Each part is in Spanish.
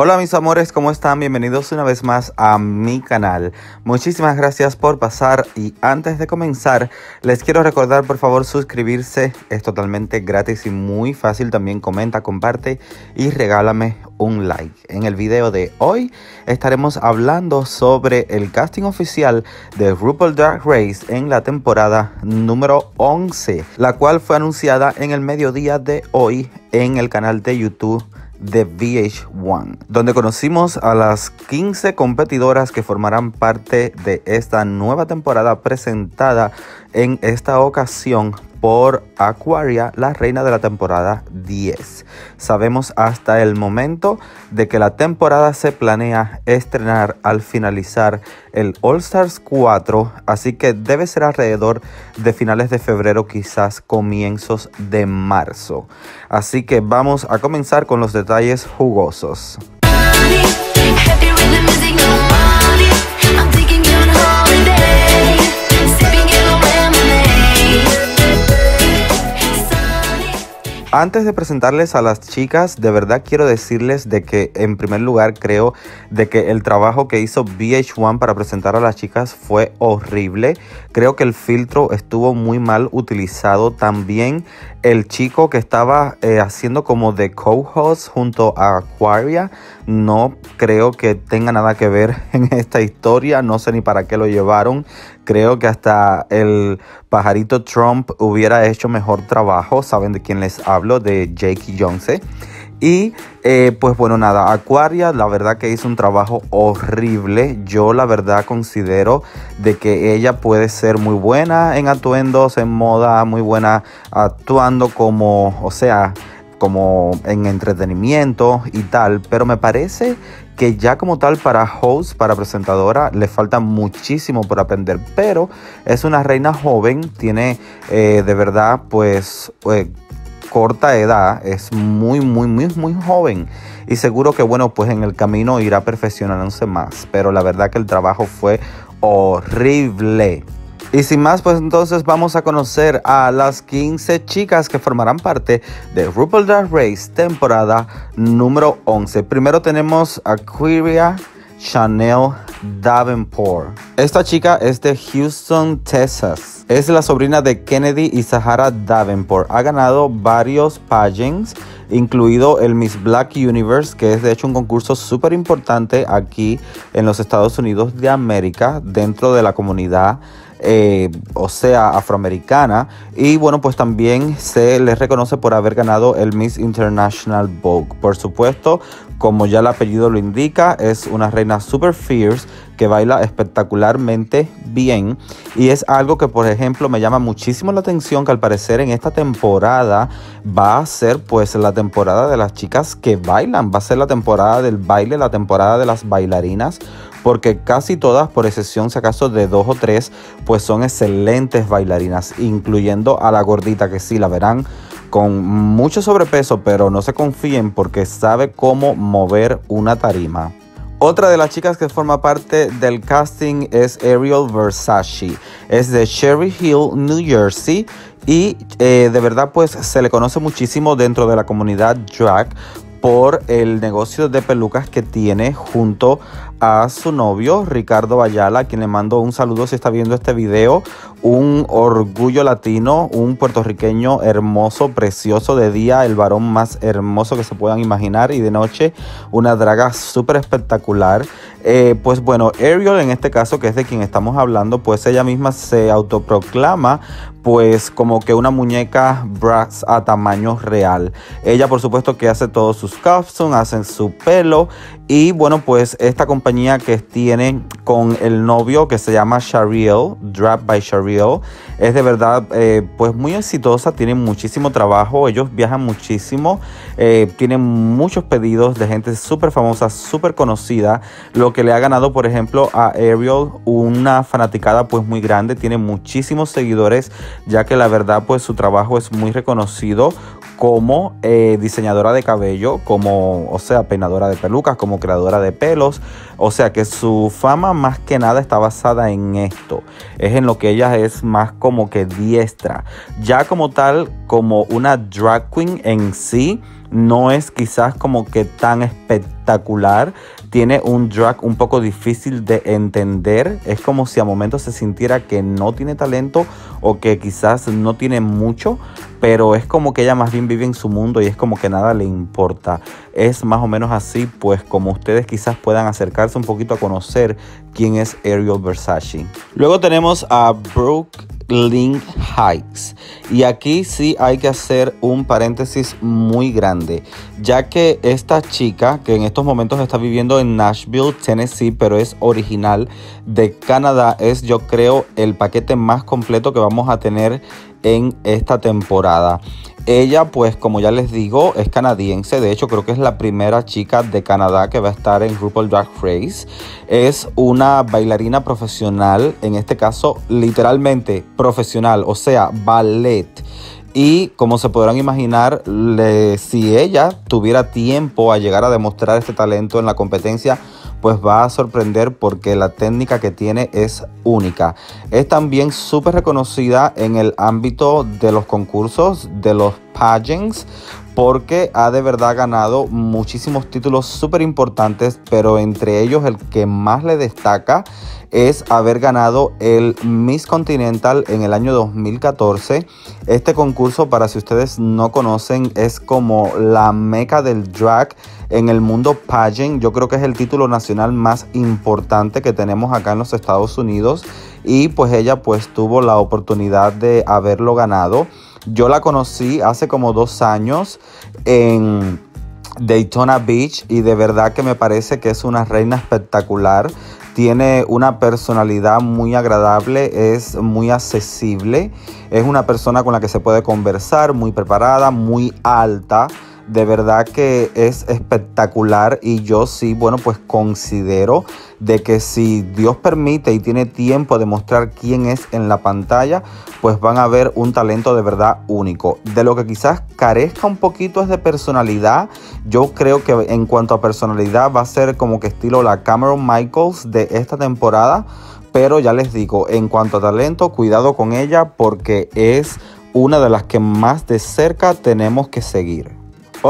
Hola mis amores, ¿cómo están? Bienvenidos una vez más a mi canal. Muchísimas gracias por pasar y antes de comenzar les quiero recordar por favor suscribirse. Es totalmente gratis y muy fácil. También comenta, comparte y regálame un like. En el video de hoy estaremos hablando sobre el casting oficial de RuPaul Drag Race en la temporada número 11, la cual fue anunciada en el mediodía de hoy en el canal de YouTube de VH1, donde conocimos a las 15 competidoras que formarán parte de esta nueva temporada presentada en esta ocasión por Aquaria, la reina de la temporada 10. Sabemos hasta el momento de que la temporada se planea estrenar al finalizar el All Stars 4, así que debe ser alrededor de finales de febrero, quizás comienzos de marzo. Así que vamos a comenzar con los detalles jugosos. Antes de presentarles a las chicas, de verdad quiero decirles de que en primer lugar creo de que el trabajo que hizo VH1 para presentar a las chicas fue horrible. Creo que el filtro estuvo muy mal utilizado. También el chico que estaba eh, haciendo como de co-host junto a Aquaria, no creo que tenga nada que ver en esta historia. No sé ni para qué lo llevaron. Creo que hasta el pajarito Trump hubiera hecho mejor trabajo. Saben de quién les hablo, de Jake Jones. Y eh, pues bueno, nada, Aquaria la verdad que hizo un trabajo horrible. Yo la verdad considero de que ella puede ser muy buena en atuendos, en moda, muy buena actuando como, o sea, como en entretenimiento y tal. Pero me parece que ya como tal para host, para presentadora, le falta muchísimo por aprender, pero es una reina joven, tiene eh, de verdad pues eh, corta edad, es muy, muy, muy, muy joven y seguro que bueno, pues en el camino irá perfeccionándose más, pero la verdad que el trabajo fue horrible. Y sin más, pues entonces vamos a conocer a las 15 chicas que formarán parte de RuPaul Drag Race temporada número 11. Primero tenemos a Quiria Chanel Davenport. Esta chica es de Houston, Texas. Es la sobrina de Kennedy y Sahara Davenport. Ha ganado varios pageants incluido el Miss Black Universe, que es de hecho un concurso súper importante aquí en los Estados Unidos de América, dentro de la comunidad eh, o sea, afroamericana. Y bueno, pues también se le reconoce por haber ganado el Miss International Vogue. Por supuesto, como ya el apellido lo indica, es una reina super fierce que baila espectacularmente bien. Y es algo que por ejemplo me llama muchísimo la atención que al parecer en esta temporada va a ser pues la temporada de las chicas que bailan, va a ser la temporada del baile, la temporada de las bailarinas porque casi todas, por excepción si acaso de dos o tres, pues son excelentes bailarinas, incluyendo a la gordita que sí la verán con mucho sobrepeso, pero no se confíen porque sabe cómo mover una tarima. Otra de las chicas que forma parte del casting es Ariel Versace. Es de Cherry Hill, New Jersey. Y eh, de verdad pues se le conoce muchísimo dentro de la comunidad drag por el negocio de pelucas que tiene junto a su novio Ricardo Ayala, a quien le mando un saludo si está viendo este video. Un orgullo latino, un puertorriqueño hermoso, precioso de día, el varón más hermoso que se puedan imaginar y de noche una draga súper espectacular. Eh, pues bueno, Ariel en este caso, que es de quien estamos hablando, pues ella misma se autoproclama pues como que una muñeca Brass a tamaño real. Ella por supuesto que hace todos sus costumes, hacen su pelo y bueno pues esta compañía que tiene con el novio que se llama Shariel, Drap by Shariel, es de verdad eh, pues muy exitosa, tiene muchísimo trabajo, ellos viajan muchísimo, eh, tienen muchos pedidos de gente súper famosa, súper conocida, lo que le ha ganado por ejemplo a Ariel una fanaticada pues muy grande, tiene muchísimos seguidores ya que la verdad pues su trabajo es muy reconocido como eh, diseñadora de cabello, como, o sea, peinadora de pelucas, como creadora de pelos. O sea que su fama más que nada está basada en esto. Es en lo que ella es más como que diestra. Ya como tal, como una drag queen en sí, no es quizás como que tan espectacular. Tiene un drag un poco difícil de entender. Es como si a momentos se sintiera que no tiene talento o que quizás no tiene mucho, pero es como que ella más bien vive en su mundo y es como que nada le importa. Es más o menos así, pues como ustedes quizás puedan acercarse un poquito a conocer quién es Ariel Versace. Luego tenemos a Brooke Link Hikes. Y aquí sí hay que hacer un paréntesis muy grande, ya que esta chica, que en estos momentos está viviendo en Nashville, Tennessee, pero es original de Canadá, es yo creo el paquete más completo que vamos a tener en esta temporada. Ella, pues como ya les digo, es canadiense. De hecho, creo que es la primera chica de Canadá que va a estar en RuPaul Drag Race. Es una bailarina profesional, en este caso literalmente profesional, o sea, ballet. Y como se podrán imaginar, si ella tuviera tiempo a llegar a demostrar este talento en la competencia, pues va a sorprender porque la técnica que tiene es única. Es también súper reconocida en el ámbito de los concursos, de los pageants, porque ha de verdad ganado muchísimos títulos súper importantes, pero entre ellos el que más le destaca es haber ganado el Miss Continental en el año 2014. Este concurso, para si ustedes no conocen, es como la meca del drag en el mundo pageant. Yo creo que es el título nacional más importante que tenemos acá en los Estados Unidos y pues ella pues tuvo la oportunidad de haberlo ganado. Yo la conocí hace como dos años en Daytona Beach y de verdad que me parece que es una reina espectacular. Tiene una personalidad muy agradable, es muy accesible, es una persona con la que se puede conversar, muy preparada, muy alta de verdad que es espectacular y yo sí, bueno, pues considero de que si Dios permite y tiene tiempo de mostrar quién es en la pantalla, pues van a ver un talento de verdad único. De lo que quizás carezca un poquito es de personalidad. Yo creo que en cuanto a personalidad va a ser como que estilo la Cameron Michaels de esta temporada. Pero ya les digo, en cuanto a talento, cuidado con ella porque es una de las que más de cerca tenemos que seguir.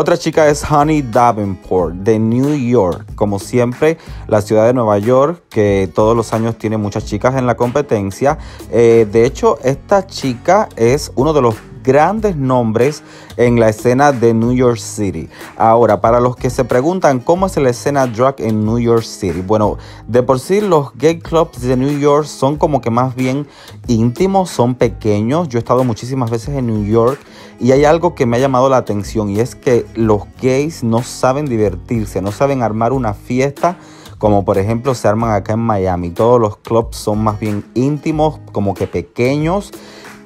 Otra chica es Honey Davenport de New York. Como siempre, la ciudad de Nueva York, que todos los años tiene muchas chicas en la competencia. Eh, de hecho, esta chica es uno de los grandes nombres en la escena de New York City. Ahora, para los que se preguntan cómo es la escena drag en New York City, bueno, de por sí los gay clubs de New York son como que más bien íntimos, son pequeños. Yo he estado muchísimas veces en New York y hay algo que me ha llamado la atención y es que los gays no saben divertirse, no saben armar una fiesta como por ejemplo se arman acá en Miami. Todos los clubs son más bien íntimos, como que pequeños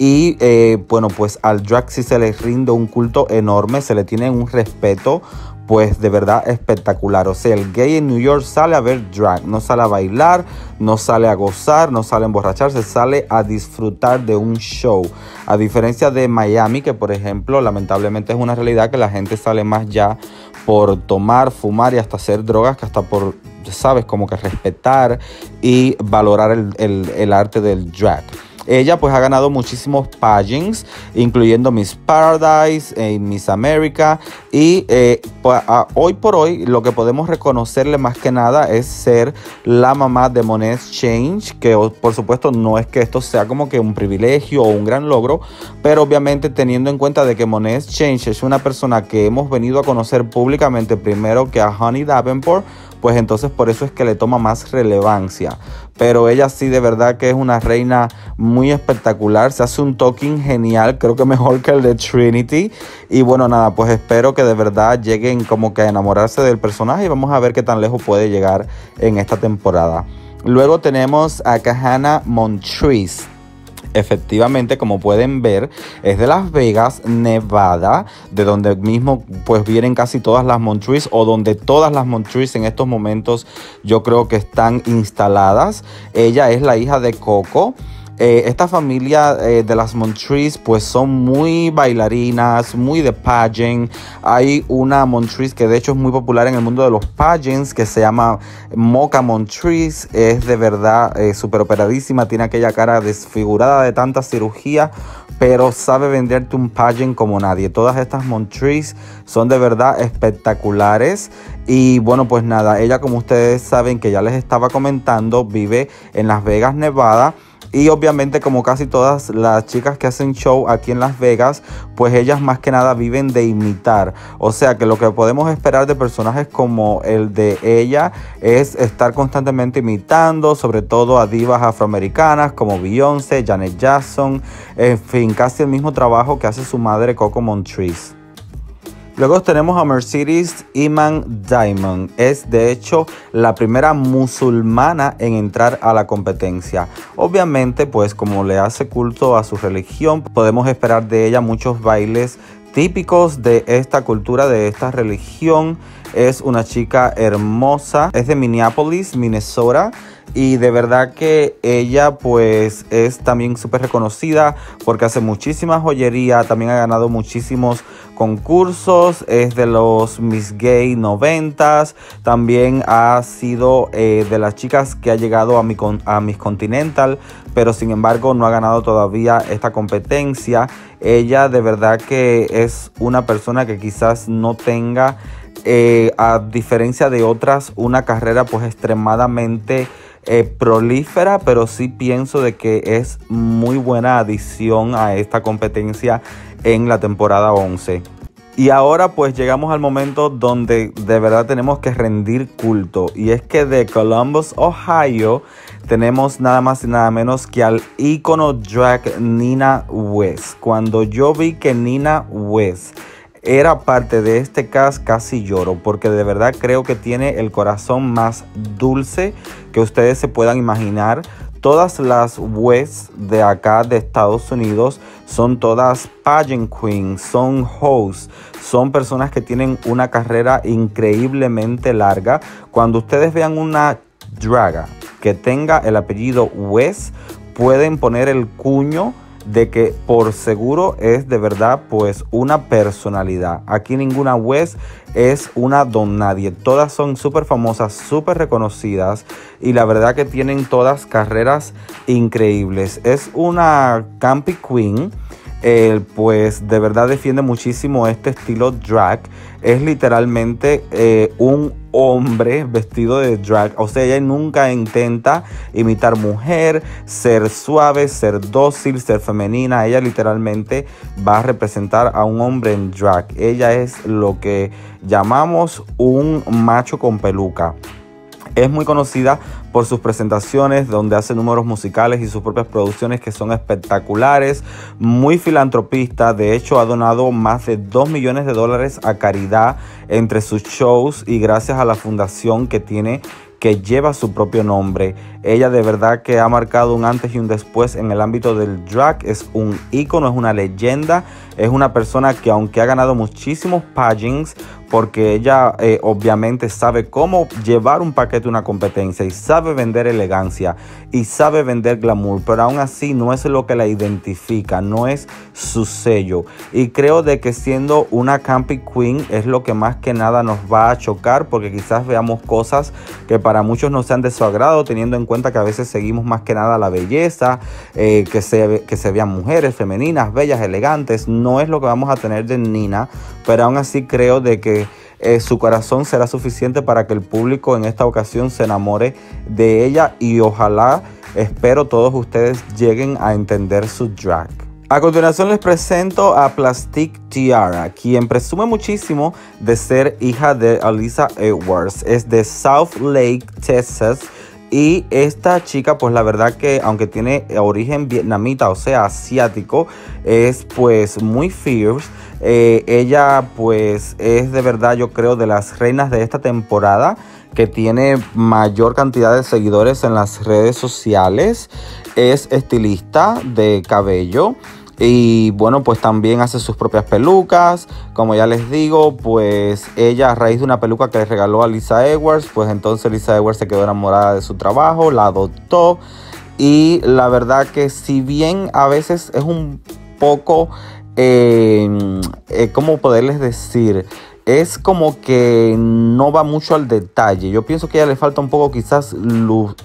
y eh, bueno, pues al drag sí se le rinde un culto enorme, se le tiene un respeto pues de verdad espectacular. O sea, el gay en New York sale a ver drag, no sale a bailar, no sale a gozar, no sale a emborracharse, sale a disfrutar de un show. A diferencia de Miami, que por ejemplo, lamentablemente es una realidad que la gente sale más ya por tomar, fumar y hasta hacer drogas que hasta por, sabes, como que respetar y valorar el, el arte del drag. Ella pues ha ganado muchísimos pageants, incluyendo Miss Paradise, eh, Miss America y eh, pues, hoy por hoy lo que podemos reconocerle más que nada es ser la mamá de Monet Change, que por supuesto no es que esto sea como que un privilegio o un gran logro, pero obviamente teniendo en cuenta de que Monet Change es una persona que hemos venido a conocer públicamente primero que a Honey Davenport, pues entonces por eso es que le toma más relevancia. Pero ella sí de verdad que es una reina muy espectacular, se hace un talking genial, creo que mejor que el de Trinity. Y bueno, nada, pues espero que de verdad lleguen como que a enamorarse del personaje y vamos a ver qué tan lejos puede llegar en esta temporada. Luego tenemos a Kahana Montrese efectivamente, como pueden ver, es de Las Vegas, Nevada, de donde mismo pues vienen casi todas las Montrees o donde todas las Montrees en estos momentos yo creo que están instaladas. Ella es la hija de Coco. Eh, esta familia eh, de las Montrese pues son muy bailarinas, muy de pageant. Hay una Montrese que de hecho es muy popular en el mundo de los pageants que se llama Mocha Montrese. Es de verdad eh, súper operadísima, tiene aquella cara desfigurada de tanta cirugía pero sabe venderte un pageant como nadie. Todas estas Montrese son de verdad espectaculares. Y bueno, pues nada, ella como ustedes saben que ya les estaba comentando, vive en Las Vegas, Nevada. Y obviamente como casi todas las chicas que hacen show aquí en Las Vegas, pues ellas más que nada viven de imitar. O sea que lo que podemos esperar de personajes como el de ella es estar constantemente imitando, sobre todo a divas afroamericanas como Beyoncé, Janet Jackson, en fin, casi el mismo trabajo que hace su madre Coco Montrese. Luego tenemos a Mercedes Iman Diamond. Es de hecho la primera musulmana en entrar a la competencia. Obviamente, pues como le hace culto a su religión, podemos esperar de ella muchos bailes típicos de esta cultura, de esta religión. Es una chica hermosa, es de Minneapolis, Minnesota y de verdad que ella pues es también súper reconocida porque hace muchísima joyería, también ha ganado muchísimos concursos, es de los Miss Gay 90, también ha sido eh, de las chicas que ha llegado a, mi, a Miss Continental, pero sin embargo no ha ganado todavía esta competencia. Ella de verdad que es una persona que quizás no tenga, eh, a diferencia de otras, una carrera pues extremadamente eh, prolífera, pero sí pienso de que es muy buena adición a esta competencia en la temporada 11. Y ahora pues llegamos al momento donde de verdad tenemos que rendir culto. Y es que de Columbus, Ohio, tenemos nada más y nada menos que al ícono drag Nina West. Cuando yo vi que Nina West era parte de este cast, casi lloro, porque de verdad creo que tiene el corazón más dulce que ustedes se puedan imaginar. Todas las West de acá de Estados Unidos son todas pageant queens, son hosts, son personas que tienen una carrera increíblemente larga. Cuando ustedes vean una draga que tenga el apellido West, pueden poner el cuño de que por seguro es de verdad pues una personalidad. Aquí ninguna West es una don nadie. Todas son súper famosas, súper reconocidas y la verdad que tienen todas carreras increíbles. Es una Campy Queen pues de verdad defiende muchísimo este estilo drag. Es literalmente eh, un hombre vestido de drag. O sea, ella nunca intenta imitar mujer, ser suave, ser dócil, ser femenina. Ella literalmente va a representar a un hombre en drag. Ella es lo que llamamos un macho con peluca. Es muy conocida por sus presentaciones donde hace números musicales y sus propias producciones que son espectaculares, muy filantropista, de hecho ha donado más de 2 millones de dólares a caridad entre sus shows y gracias a la fundación que tiene que lleva su propio nombre. Ella de verdad que ha marcado un antes y un después en el ámbito del drag. Es un ícono, es una leyenda. Es una persona que aunque ha ganado muchísimos pageants, porque ella eh, obviamente sabe cómo llevar un paquete a una competencia y sabe vender elegancia y sabe vender glamour, pero aún así no es lo que la identifica, no es su sello. Y creo de que siendo una campy queen es lo que más que nada nos va a chocar, porque quizás veamos cosas que para muchos no sean de su agrado, teniendo en cuenta que a veces seguimos más que nada la belleza, eh, que, que se vean mujeres femeninas, bellas, elegantes. No es lo que vamos a tener de Nina, pero aún así creo de que eh, su corazón será suficiente para que el público en esta ocasión se enamore de ella y ojalá, espero todos ustedes lleguen a entender su drag. A continuación les presento a Plastic Tiara, quien presume muchísimo de ser hija de Alisa Edwards. Es de South Lake, Texas. Y esta chica, pues la verdad que aunque tiene origen vietnamita, o sea, asiático, es pues muy fierce. Eh, ella pues es de verdad yo creo de las reinas de esta temporada que tiene mayor cantidad de seguidores en las redes sociales. Es estilista de cabello. Y bueno, pues también hace sus propias pelucas. Como ya les digo, pues ella a raíz de una peluca que le regaló a Lisa Edwards, pues entonces Lisa Edwards se quedó enamorada de su trabajo, la adoptó. Y la verdad que si bien a veces es un poco eh, ¿cómo poderles decir? Es como que no va mucho al detalle. Yo pienso que a ella le falta un poco quizás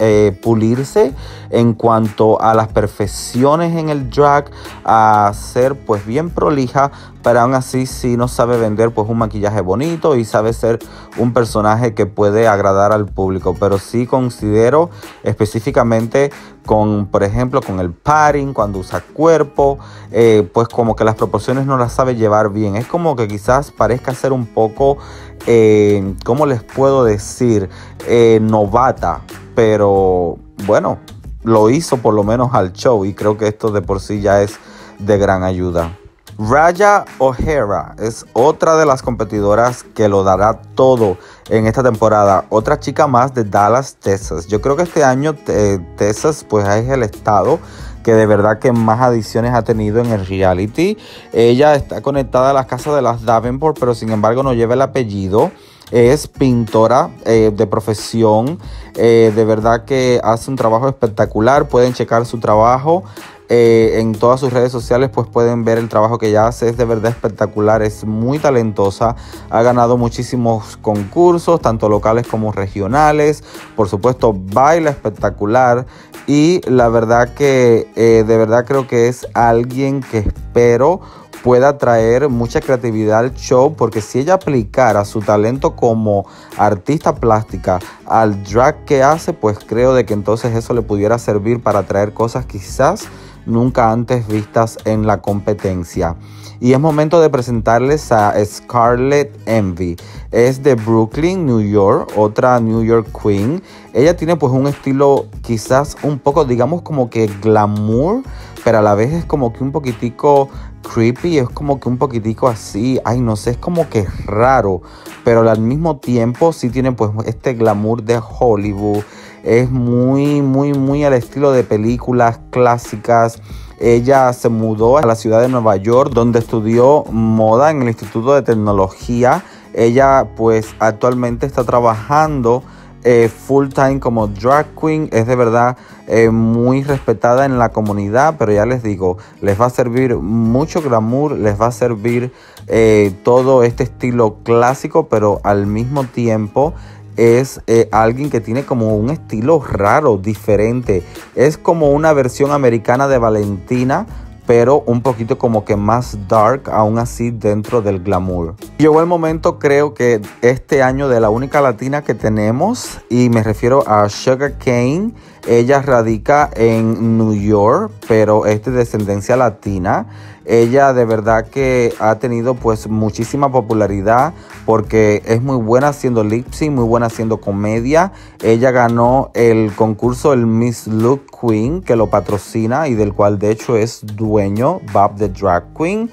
eh, pulirse en cuanto a las perfecciones en el drag, a ser pues bien prolija, pero aún así sí no sabe vender pues un maquillaje bonito y sabe ser un personaje que puede agradar al público. Pero sí considero específicamente con, por ejemplo, con el padding, cuando usa cuerpo, eh, pues como que las proporciones no las sabe llevar bien. Es como que quizás parezca ser un poco, eh, ¿cómo les puedo decir? Eh, novata, pero bueno, lo hizo por lo menos al show y creo que esto de por sí ya es de gran ayuda. Raya O'Hara es otra de las competidoras que lo dará todo en esta temporada. Otra chica más de Dallas, Texas. Yo creo que este año Texas pues es el estado que de verdad que más adiciones ha tenido en el reality. Ella está conectada a las casas de las Davenport, pero sin embargo no lleva el apellido es pintora eh, de profesión, eh, de verdad que hace un trabajo espectacular, pueden checar su trabajo eh, en todas sus redes sociales pues pueden ver el trabajo que ella hace, es de verdad espectacular, es muy talentosa, ha ganado muchísimos concursos, tanto locales como regionales, por supuesto baila espectacular y la verdad que eh, de verdad creo que es alguien que espero pueda traer mucha creatividad al show porque si ella aplicara su talento como artista plástica al drag que hace pues creo de que entonces eso le pudiera servir para traer cosas quizás nunca antes vistas en la competencia. Y es momento de presentarles a Scarlett Envy. Es de Brooklyn, New York, otra New York Queen. Ella tiene pues un estilo quizás un poco, digamos como que glamour, pero a la vez es como que un poquitico creepy, es como que un poquitico así, ay no sé, es como que raro, pero al mismo tiempo sí tiene pues este glamour de Hollywood es muy, muy, muy al estilo de películas clásicas. Ella se mudó a la ciudad de Nueva York, donde estudió moda en el Instituto de Tecnología. Ella pues actualmente está trabajando eh, full time como drag queen. Es de verdad eh, muy respetada en la comunidad, pero ya les digo, les va a servir mucho glamour, les va a servir eh, todo este estilo clásico, pero al mismo tiempo es eh, alguien que tiene como un estilo raro, diferente. Es como una versión americana de Valentina, pero un poquito como que más dark, aún así dentro del glamour. Llegó el momento, creo que este año de la única latina que tenemos, y me refiero a Sugar Kane. Ella radica en New York, pero es de descendencia latina. Ella de verdad que ha tenido pues muchísima popularidad porque es muy buena haciendo lip sync, muy buena haciendo comedia. Ella ganó el concurso el Miss Look Queen que lo patrocina y del cual de hecho es dueño Bob the Drag Queen.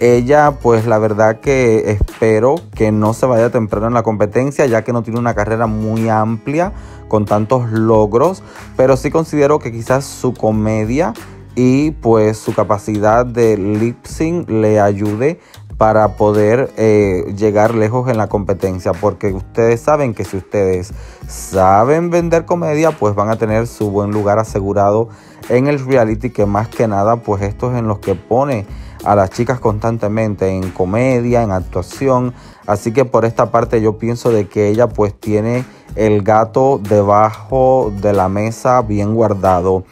Ella, pues la verdad que espero que no se vaya temprano en la competencia, ya que no tiene una carrera muy amplia con tantos logros, pero sí considero que quizás su comedia y pues su capacidad de lip sync le ayude para poder eh, llegar lejos en la competencia porque ustedes saben que si ustedes saben vender comedia pues van a tener su buen lugar asegurado en el reality que más que nada pues esto es en los que pone a las chicas constantemente en comedia, en actuación así que por esta parte yo pienso de que ella pues tiene el gato debajo de la mesa bien guardado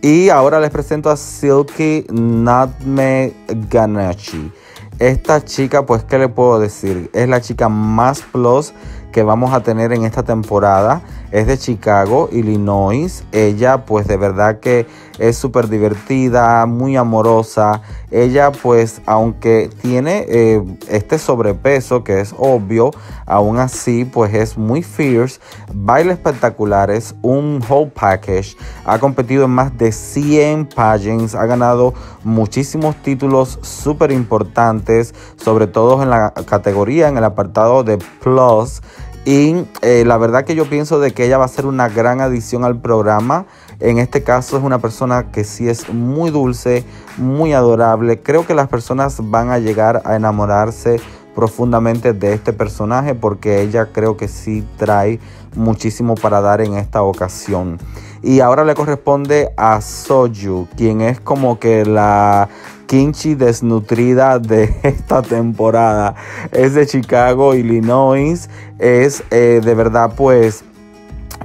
y ahora les presento a Silky Natme Ganachi. Esta chica, pues, ¿qué le puedo decir? Es la chica más plus que vamos a tener en esta temporada. Es de Chicago, Illinois. Ella pues de verdad que es súper divertida, muy amorosa. Ella pues aunque tiene eh, este sobrepeso que es obvio, aún así pues es muy fierce. Baila espectacular, es un whole package. Ha competido en más de 100 pageants, ha ganado muchísimos títulos súper importantes, sobre todo en la categoría, en el apartado de Plus. Y eh, la verdad que yo pienso de que ella va a ser una gran adición al programa. En este caso es una persona que sí es muy dulce, muy adorable. Creo que las personas van a llegar a enamorarse profundamente de este personaje porque ella creo que sí trae muchísimo para dar en esta ocasión. Y ahora le corresponde a Soju, quien es como que la Kinchi desnutrida de esta temporada. Es de Chicago, Illinois. Es eh, de verdad pues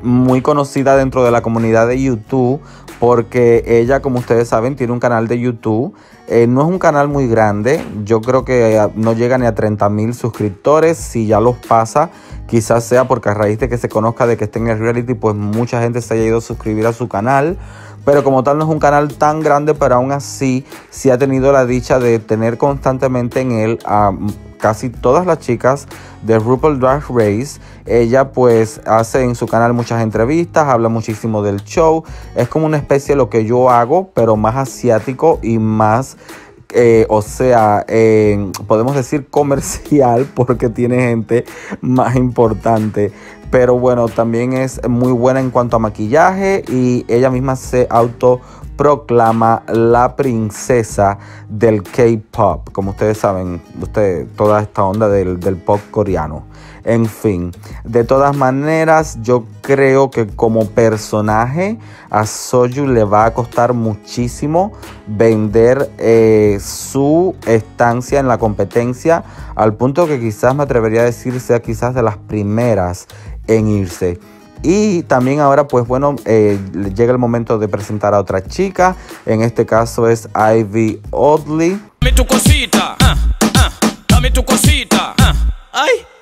muy conocida dentro de la comunidad de YouTube porque ella, como ustedes saben, tiene un canal de YouTube. Eh, no es un canal muy grande, yo creo que eh, no llega ni a 30 mil suscriptores. Si ya los pasa, quizás sea porque a raíz de que se conozca de que esté en el reality, pues mucha gente se haya ido a suscribir a su canal. Pero como tal no es un canal tan grande, pero aún así sí ha tenido la dicha de tener constantemente en él a casi todas las chicas de RuPaul Drag Race. Ella pues hace en su canal muchas entrevistas, habla muchísimo del show. Es como una especie de lo que yo hago, pero más asiático y más... Eh, o sea, podemos decir comercial porque tiene gente más importante. Pero bueno, también es muy buena en cuanto a maquillaje y ella misma se autoproclama la princesa del K-pop. Como ustedes saben, usted, toda esta onda del, del pop coreano. En fin, de todas maneras, yo creo que como personaje a Soju le va a costar muchísimo vender eh, su estancia en la competencia, al punto que quizás me atrevería a decir sea quizás de las primeras en irse. Y también ahora, pues bueno, eh, llega el momento de presentar a otra chica. En este caso es Ivy Oddly. Dame tu cosita, ah, ah, dame tu cosita. Ah.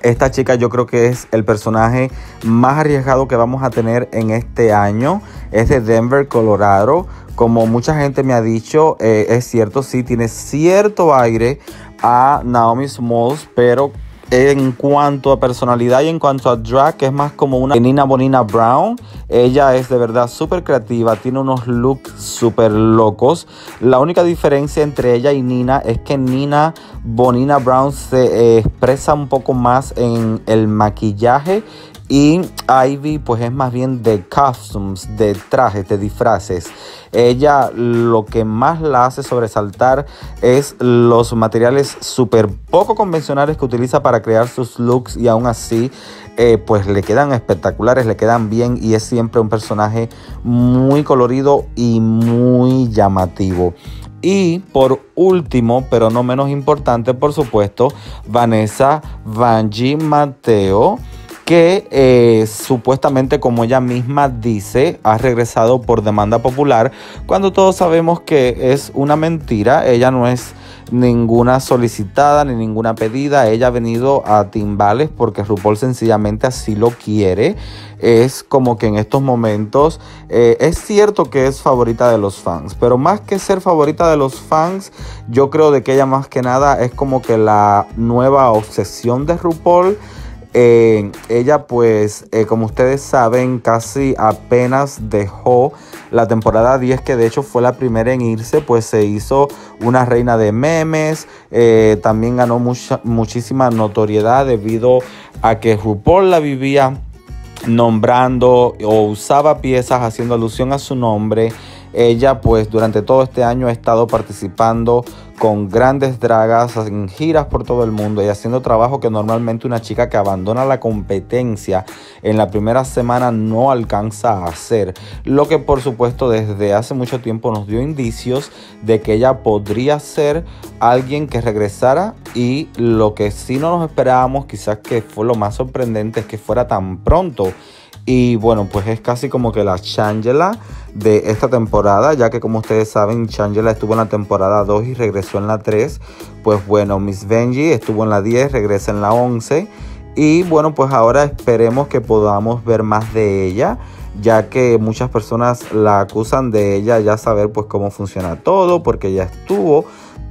Esta chica yo creo que es el personaje más arriesgado que vamos a tener en este año. Es de Denver, Colorado. Como mucha gente me ha dicho, eh, es cierto, sí, tiene cierto aire a Naomi Smalls, pero en cuanto a personalidad y en cuanto a drag, es más como una Nina Bonina Brown. Ella es de verdad súper creativa, tiene unos looks súper locos. La única diferencia entre ella y Nina es que Nina Bonina Brown se expresa un poco más en el maquillaje y Ivy pues es más bien de costumes, de trajes, de disfraces. Ella lo que más la hace sobresaltar es los materiales súper poco convencionales que utiliza para crear sus looks y aún así eh, pues le quedan espectaculares, le quedan bien y es siempre un personaje muy colorido y muy llamativo. Y por último, pero no menos importante, por supuesto, Vanessa Vanji Mateo que eh, supuestamente, como ella misma dice, ha regresado por demanda popular, cuando todos sabemos que es una mentira. Ella no es ninguna solicitada ni ninguna pedida. Ella ha venido a Timbales porque RuPaul sencillamente así lo quiere. Es como que en estos momentos eh, es cierto que es favorita de los fans, pero más que ser favorita de los fans, yo creo de que ella más que nada es como que la nueva obsesión de RuPaul ella pues, eh, como ustedes saben, casi apenas dejó la temporada 10, que de hecho fue la primera en irse, pues se hizo una reina de memes, eh, también ganó mucha, muchísima notoriedad debido a que RuPaul la vivía nombrando o usaba piezas haciendo alusión a su nombre. Ella pues durante todo este año ha estado participando con grandes dragas en giras por todo el mundo y haciendo trabajo que normalmente una chica que abandona la competencia en la primera semana no alcanza a hacer. Lo que por supuesto desde hace mucho tiempo nos dio indicios de que ella podría ser alguien que regresara y lo que sí no nos esperábamos quizás que fue lo más sorprendente es que fuera tan pronto. Y bueno, pues es casi como que la Changela de esta temporada, ya que como ustedes saben, Changela estuvo en la temporada 2 y regresó en la 3. Pues bueno, Miss Benji estuvo en la 10, regresa en la 11. Y bueno, pues ahora esperemos que podamos ver más de ella, ya que muchas personas la acusan de ella ya saber pues cómo funciona todo, porque ya estuvo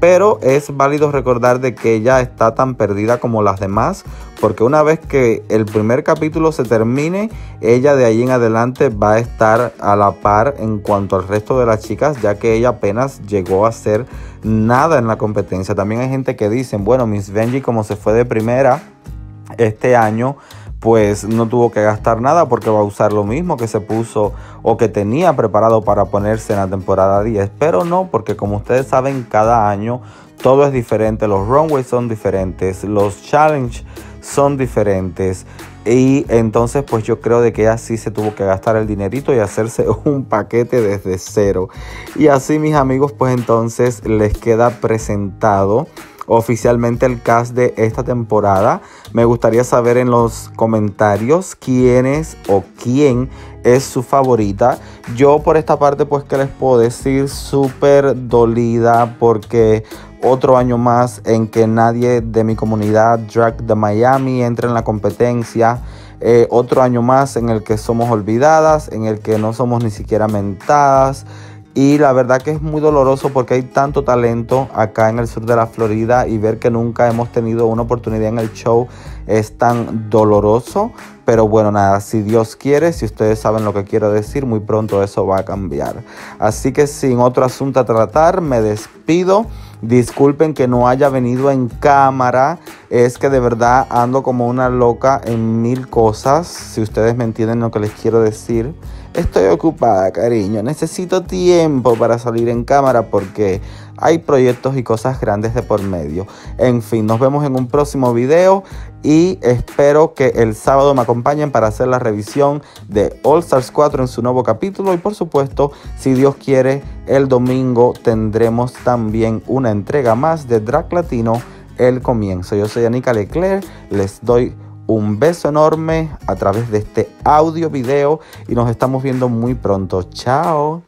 pero es válido recordar de que ella está tan perdida como las demás, porque una vez que el primer capítulo se termine, ella de ahí en adelante va a estar a la par en cuanto al resto de las chicas, ya que ella apenas llegó a ser nada en la competencia. También hay gente que dicen, bueno, Miss Benji como se fue de primera este año, pues no tuvo que gastar nada porque va a usar lo mismo que se puso o que tenía preparado para ponerse en la temporada 10. Pero no, porque como ustedes saben, cada año todo es diferente, los runways son diferentes, los challenges son diferentes. Y entonces pues yo creo de que así se tuvo que gastar el dinerito y hacerse un paquete desde cero. Y así mis amigos pues entonces les queda presentado oficialmente el cast de esta temporada. Me gustaría saber en los comentarios quién es o quién es su favorita. Yo por esta parte pues que les puedo decir súper dolida porque otro año más en que nadie de mi comunidad Drag de Miami entre en la competencia. Eh, otro año más en el que somos olvidadas, en el que no somos ni siquiera mentadas. Y la verdad que es muy doloroso porque hay tanto talento acá en el sur de la Florida y ver que nunca hemos tenido una oportunidad en el show es tan doloroso. Pero bueno, nada, si Dios quiere, si ustedes saben lo que quiero decir, muy pronto eso va a cambiar. Así que sin otro asunto a tratar, me despido. Disculpen que no haya venido en cámara. Es que de verdad ando como una loca en mil cosas. Si ustedes me entienden lo que les quiero decir. Estoy ocupada, cariño. Necesito tiempo para salir en cámara porque hay proyectos y cosas grandes de por medio. En fin, nos vemos en un próximo video y espero que el sábado me acompañen para hacer la revisión de All Stars 4 en su nuevo capítulo y por supuesto, si Dios quiere, el domingo tendremos también una entrega más de Drag Latino, el comienzo. Yo soy Anika Leclerc, les doy un beso enorme a través de este audio video y nos estamos viendo muy pronto. Chao.